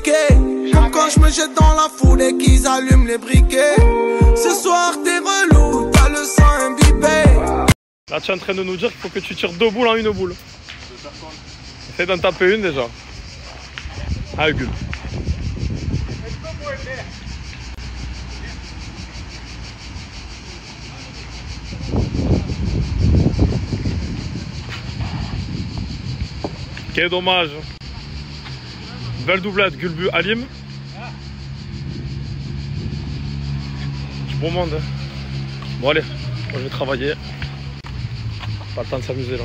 compliqué. Comme quand je me jette dans la foule et qu'ils allument les briquets. Ce soir, t'es relou, t'as le sang imbibé. Là, tu es en train de nous dire qu'il faut que tu tires deux boules en une boule. Essaye d'en taper une déjà. Ah, Hugues. Quel dommage. Belle doublette, Gulbu Alim. Du bon monde. hein. Bon allez, moi je vais travailler. Pas le temps de s'amuser là.